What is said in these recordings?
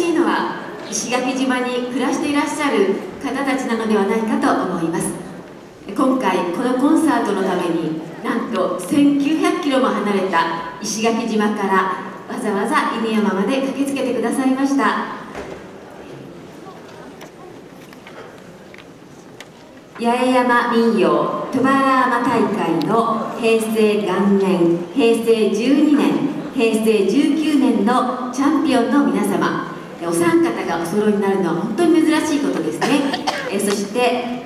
しいのは石垣島に暮らしていらっしゃる方たちなのではないかと思います。今回このコンサートのためになんと1900キロも離れた石垣島からわざわざ犬山まで駆けつけてくださいました。八重山民謡トバラーマ大会の平成元年平成12年平成19年のチャンピオンの皆様。お三方がお揃いになるのは本当に珍しいことですね。えそして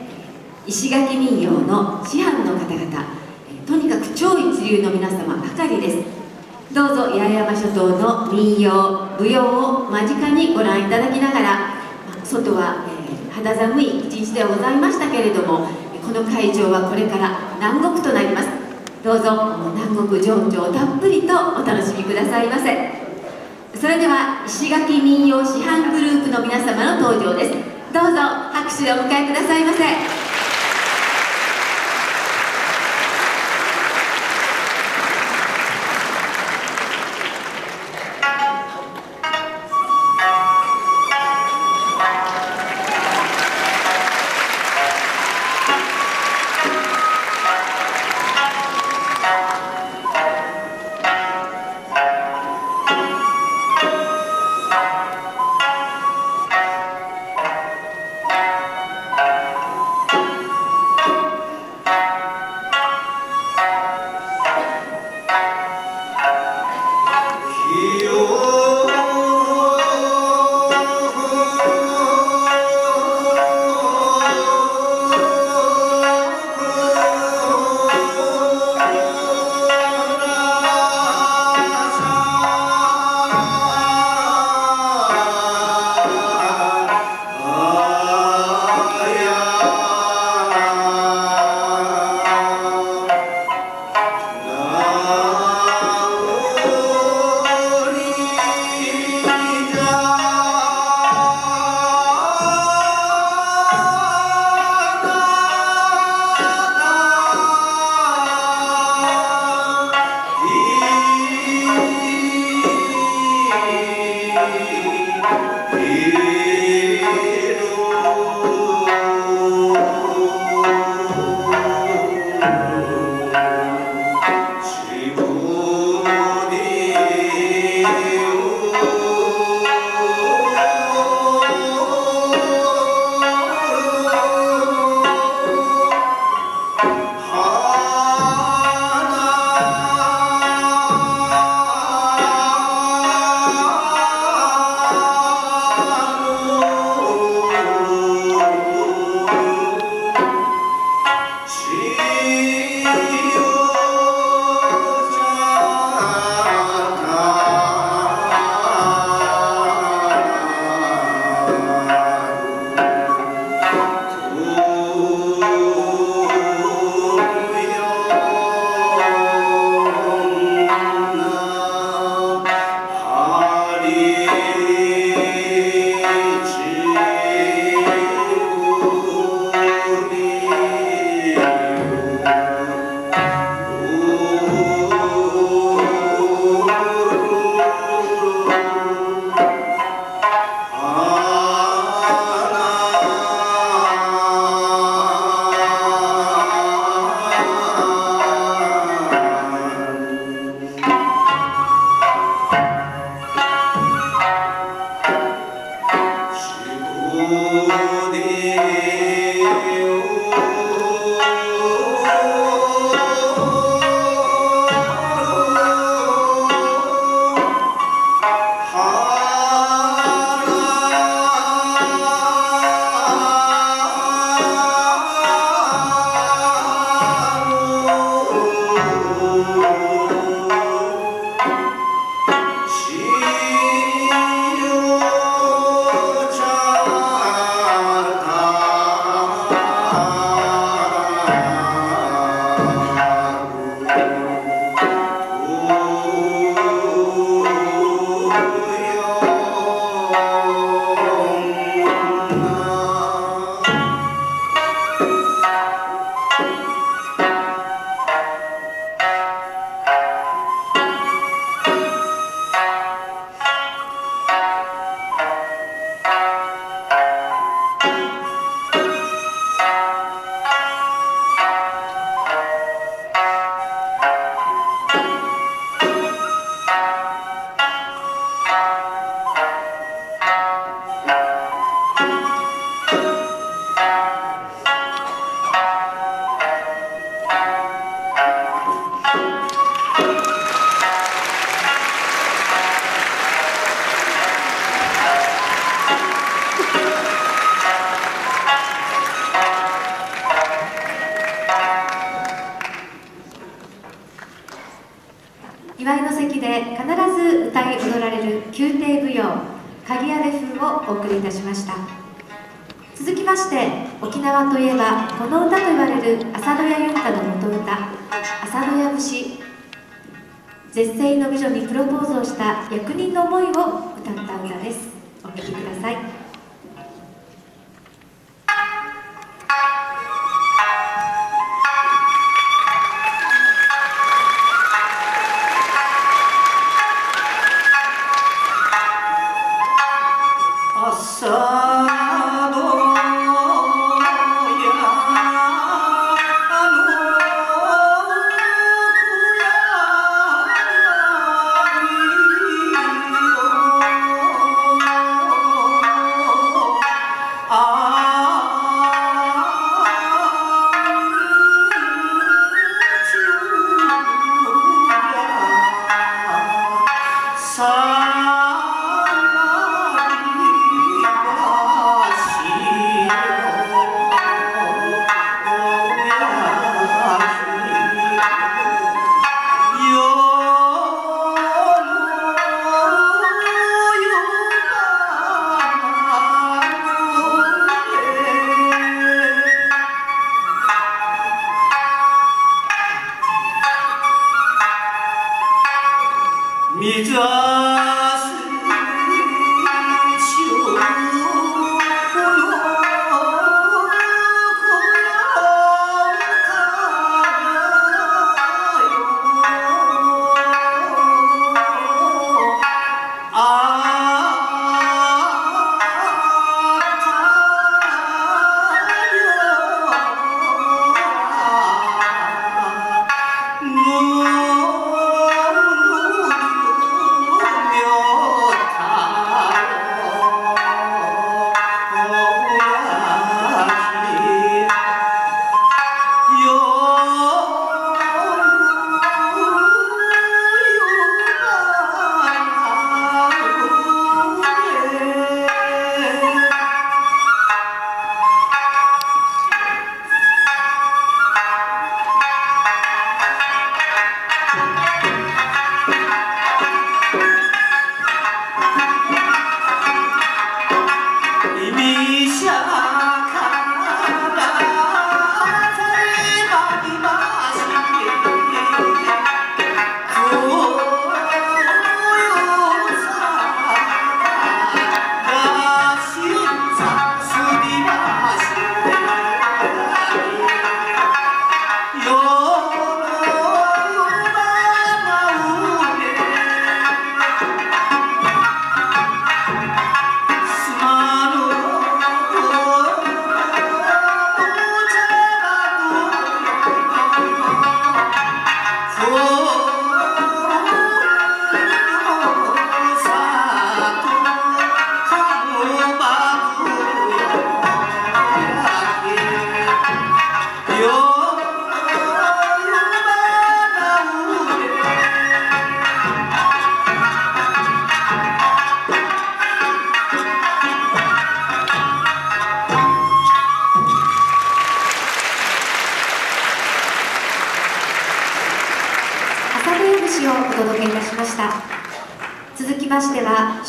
石垣民謡の師範の方々とにかく超一流の皆様ばかりです。どうぞ八重山諸島の民謡舞踊を間近にご覧いただきながら外は、え、肌寒い一日ではございましたけれどもこの会場はこれから南国となります。どうぞ南国情緒をたっぷりとお楽しみくださいませ。それでは石垣民謡師範グループの皆様の登場です。どうぞ拍手でお迎えくださいませ。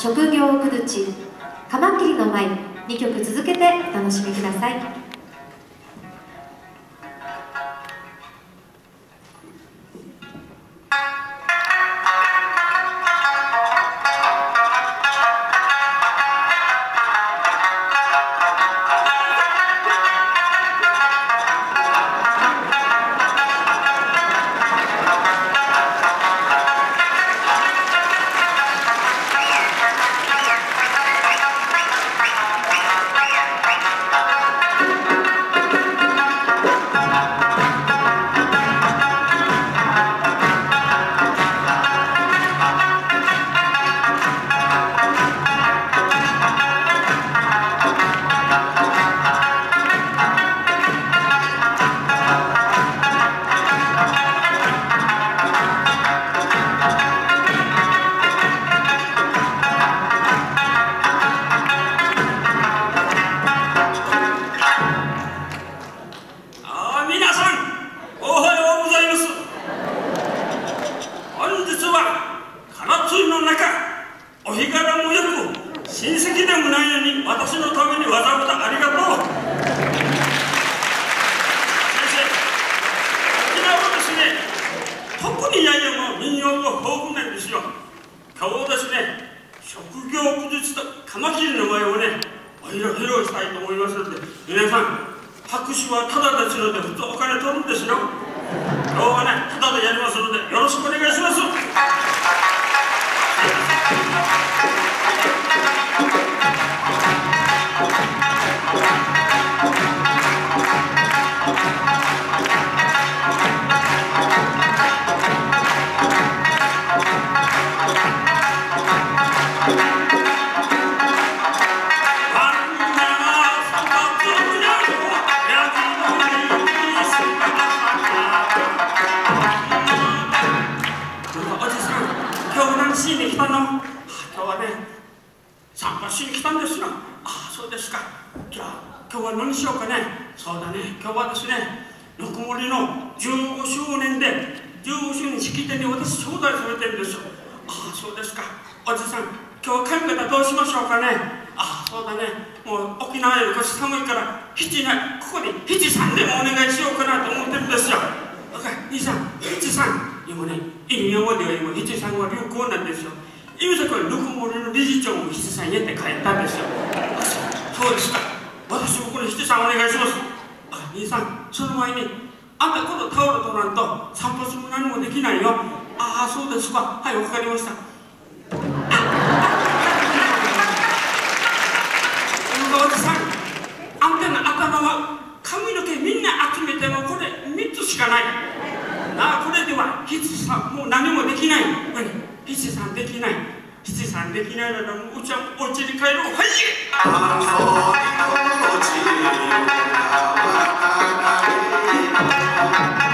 職業くるち、カマキリの舞、2曲続けてお楽しみください。日は空通の中お日柄もよく親戚でもないのに私のためにわざわざありがとう。先生沖縄はですね特に八重も民謡が豊富なんですよ今日ですね職業技術とカマキリの前をねお披露目したいと思いますので皆さん拍手はただたちので普通お金取るんですよ。今日はねただでやりますのでよろしくお願いします。散歩しに来たんですよ。ああそうですか。じゃあ今日は何しようかね。そうだね。今日はですねぬくもりの15周年で15周年式典に私招待されてるんですよ。ああそうですか。おじさん今日帰り方どうしましょうかね。ああそうだね。もう沖縄より少し寒いから七なここに七さんでもお願いしようかなと思ってるんですよ。兄さん七さん今ね意味までは今七さんは流行なんですよ。今さこれぬくもりの理事長も七さんやって帰ったんですよそうですか？私もこれ七さんお願いします。あ兄さんその前にあんたこのタオル取らんと散歩する何もできないよ。ああそうです。かはいわかりました。あのおじさんあんたの頭は髪の毛みんな集めてもこれ3つしかない。ああこれでは七さんもう何もできない。七さんできない。七さんできないならもううちはお家に帰ろう。はい。本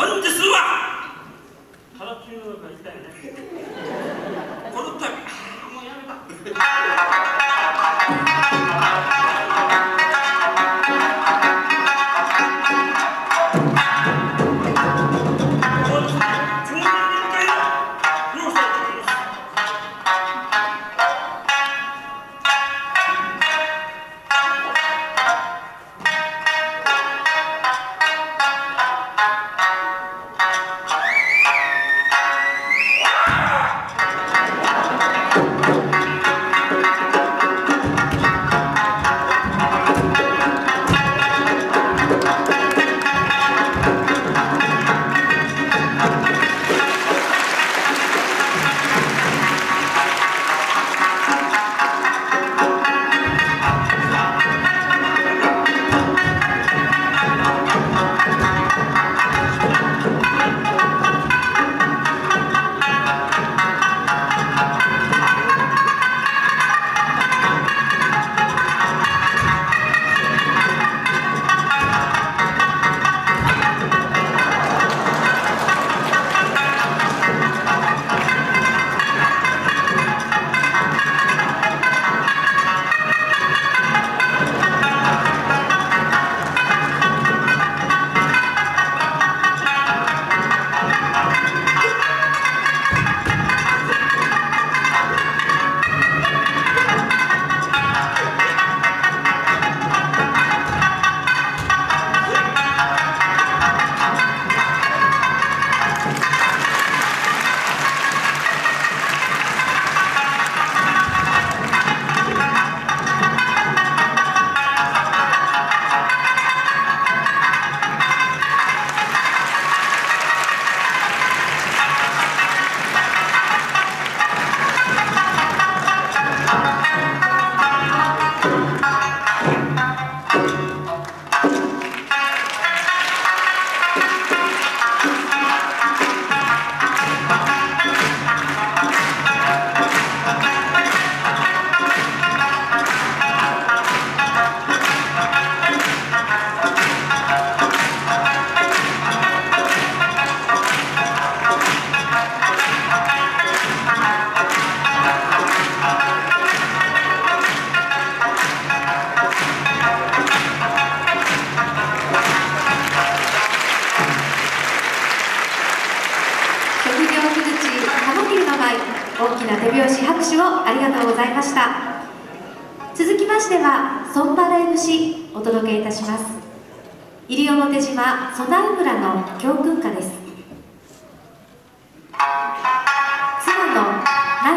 अरू देश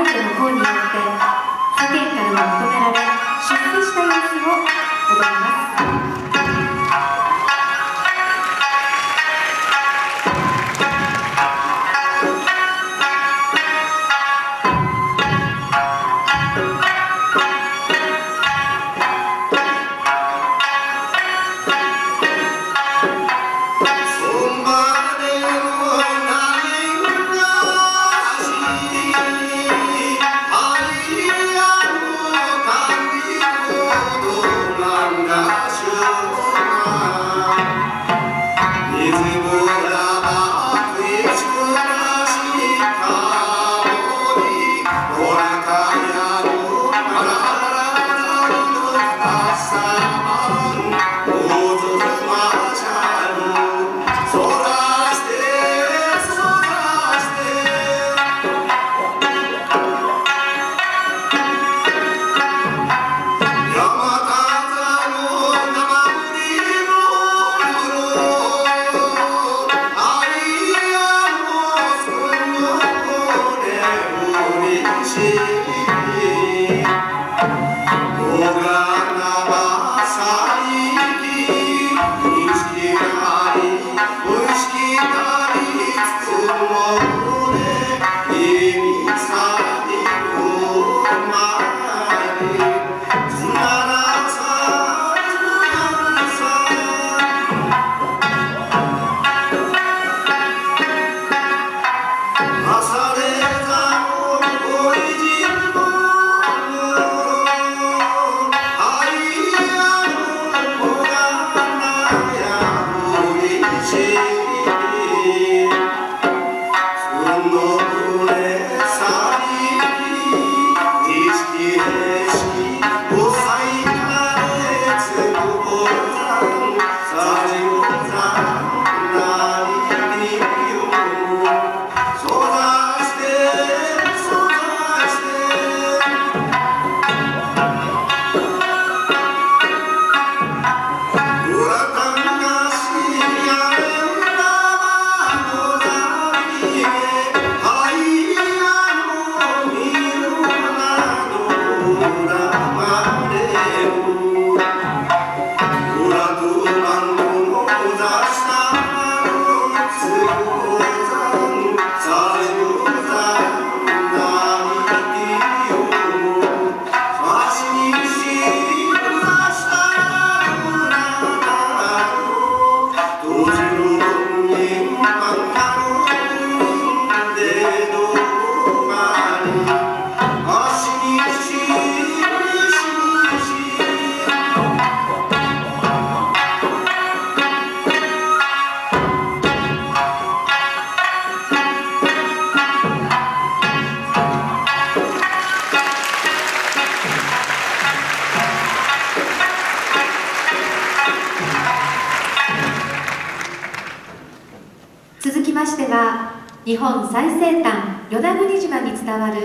内部の方によって世間からも認められ出世した様子を踊ります。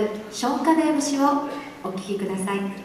に伝わるシをお聴きください。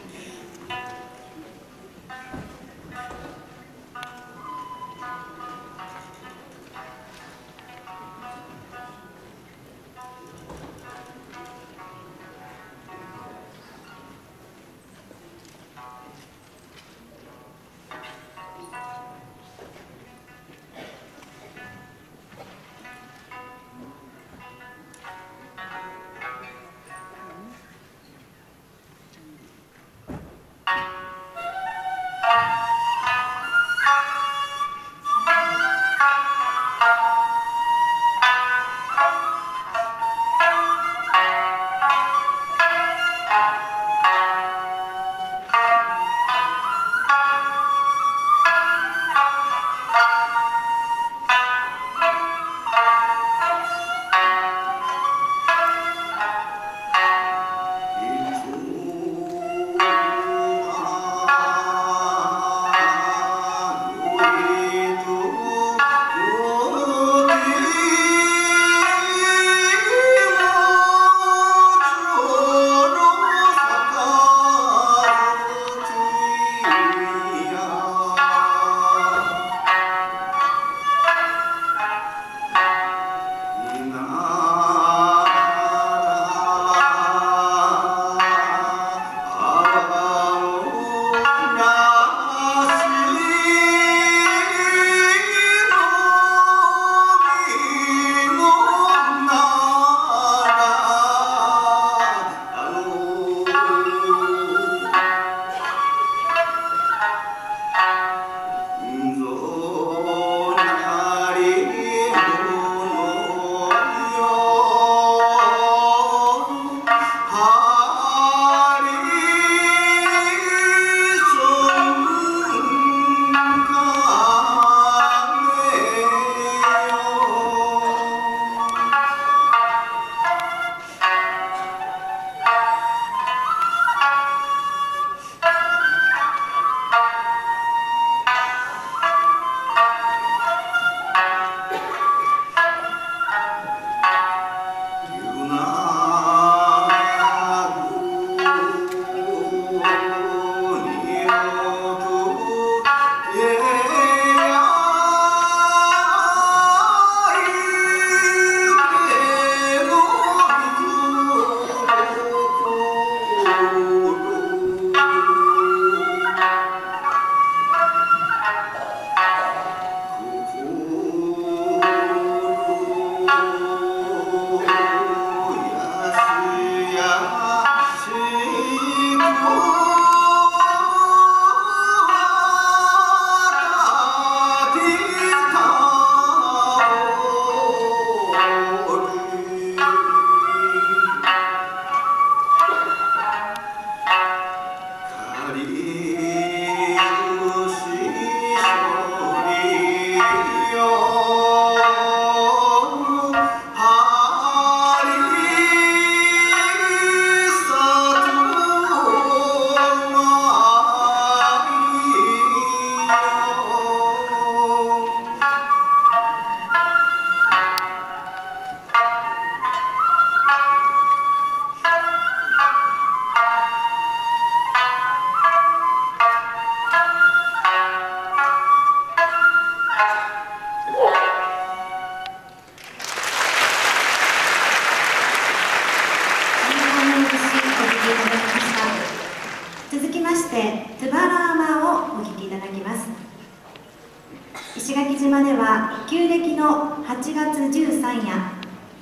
石垣島では旧暦の8月13夜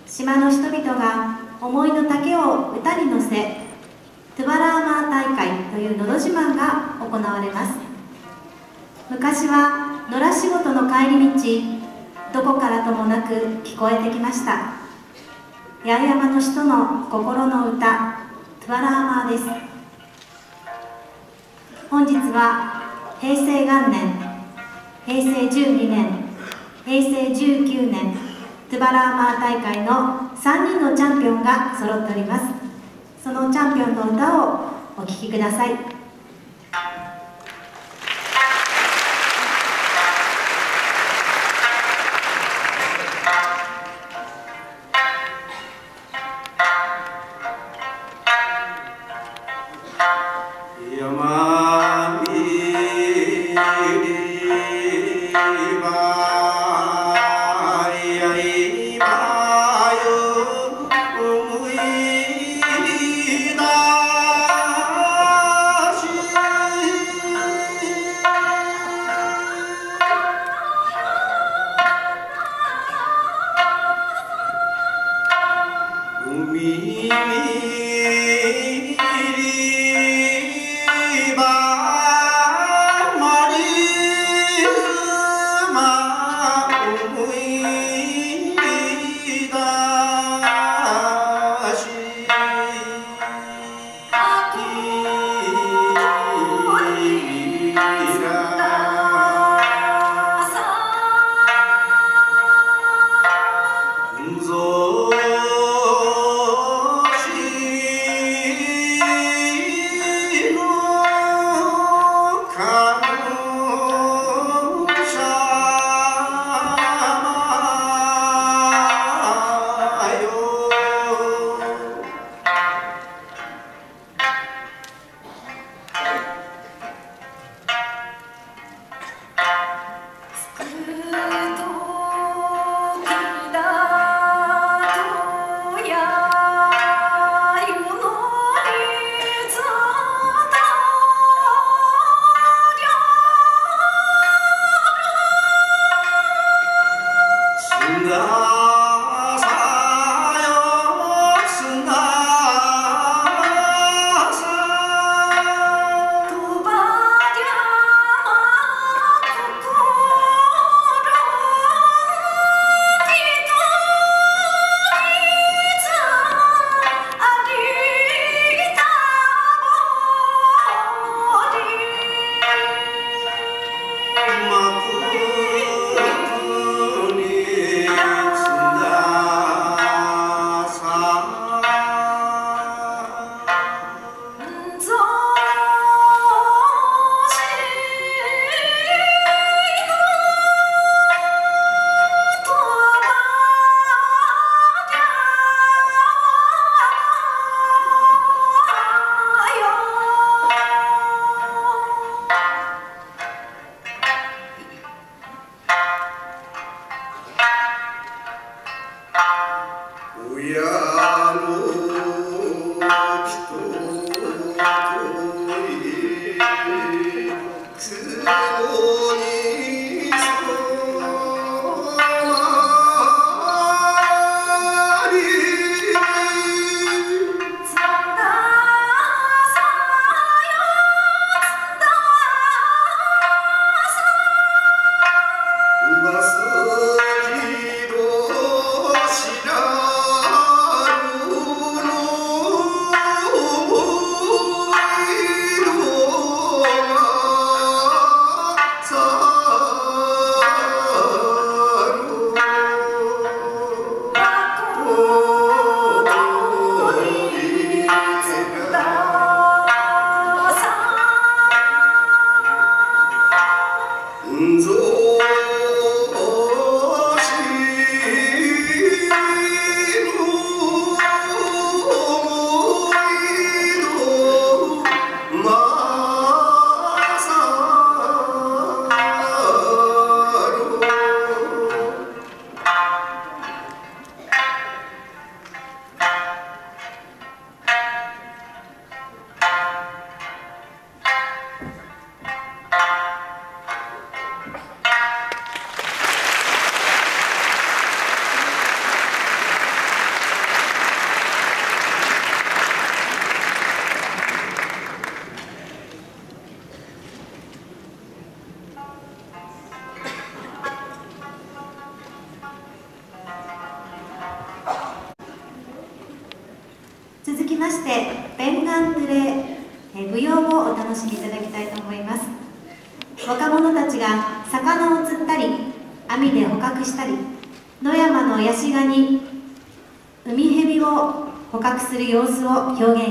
島の人々が思いの丈を歌に乗せトゥバラーマー大会というのど自慢が行われます。昔は野良仕事の帰り道どこからともなく聞こえてきました。八重山の人の心の歌トゥバラーマーです。本日は平成元年平成12年平成19年トゥバラーマー大会の3人のチャンピオンが揃っております。そのチャンピオンの歌をお聴きください。表現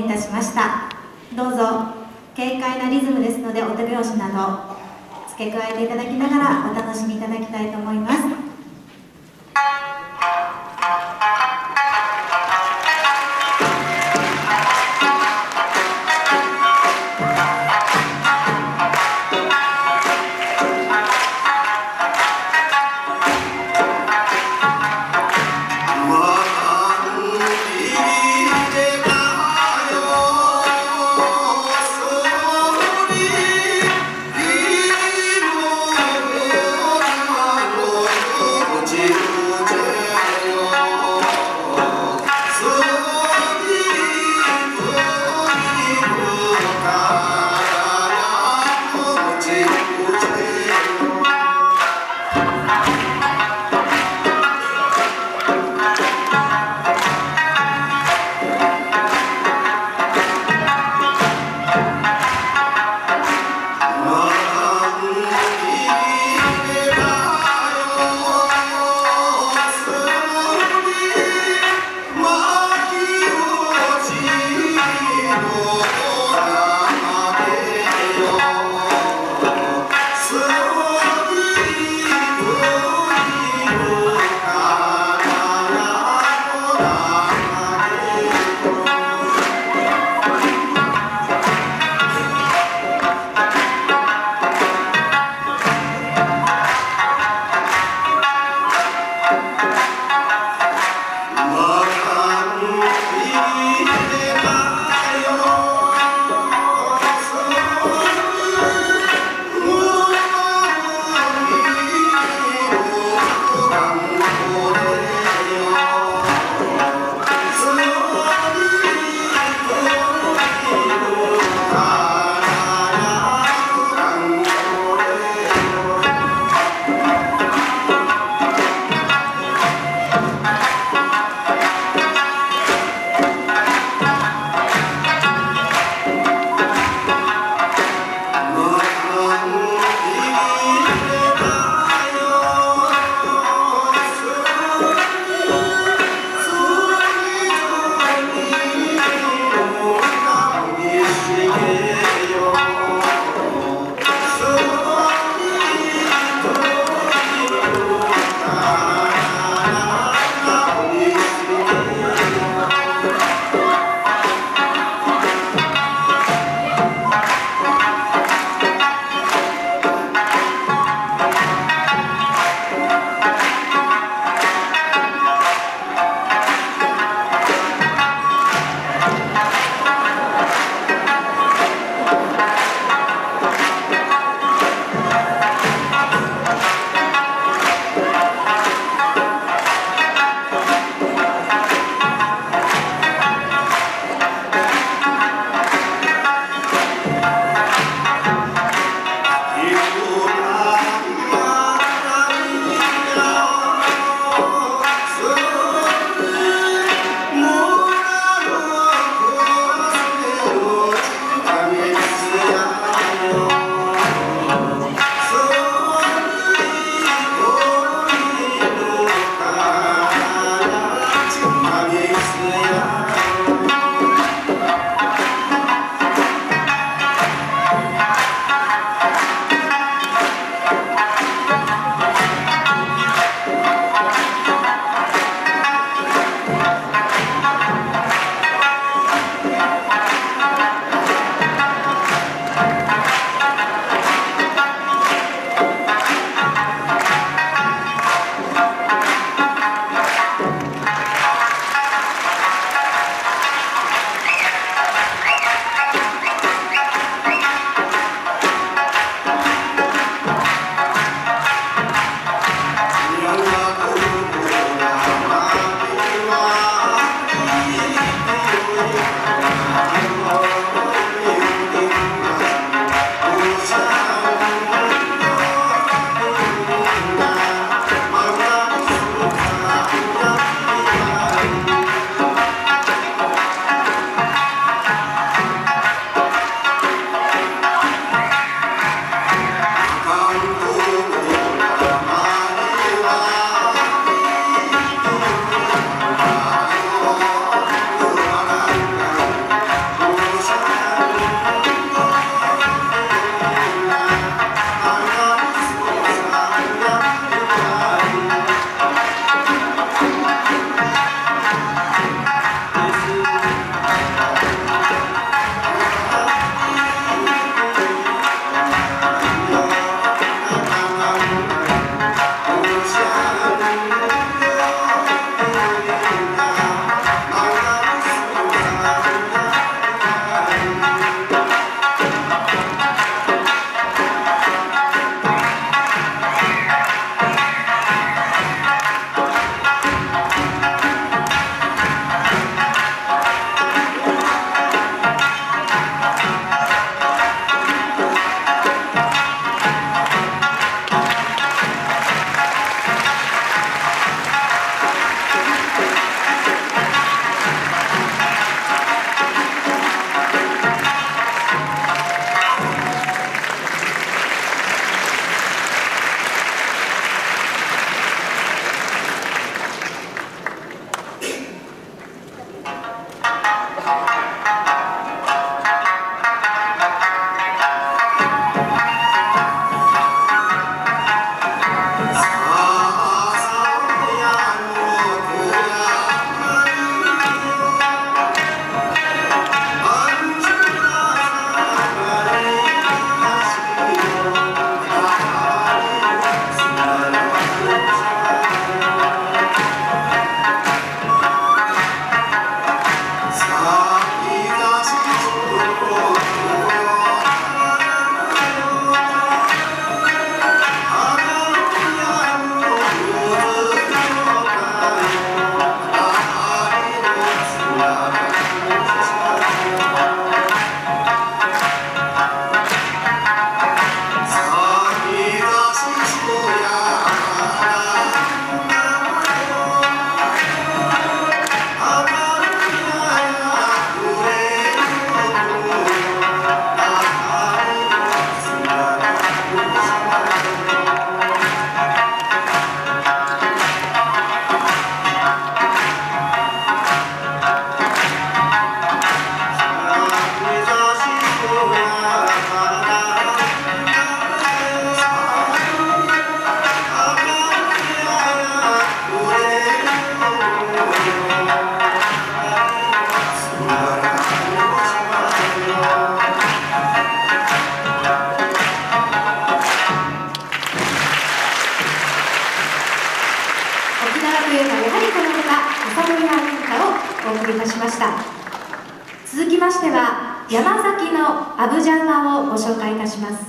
をご紹介いたします。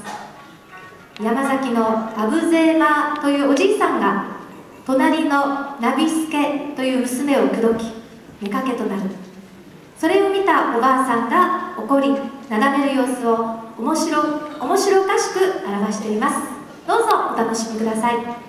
山崎のアブゼーマーというおじいさんが隣のナビスケという娘を口説き見かけとなる。それを見たおばあさんが怒りなだめる様子を面白面白おかしく表しています。どうぞお楽しみください。